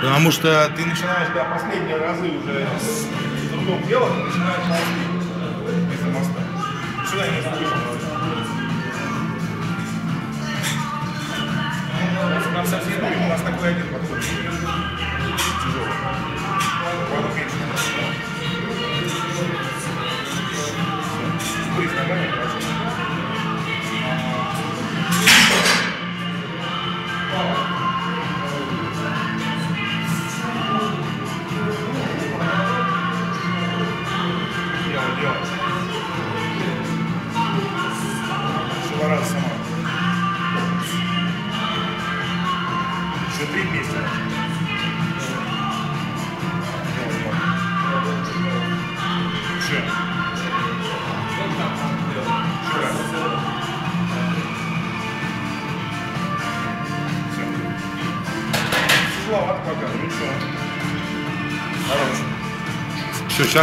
Потому что ты начинаешь, когда последние разы уже с трудом делать, ты начинаешь ползти из-за моста. Сюда не слышал. Нам совсем будет, у нас такой один подходит. Делай, делай. Шевара сама. Еще три делай. Еще. Еще раз. Все. Тяжеловато пока, ну ничего. Хорош. Все, сейчас.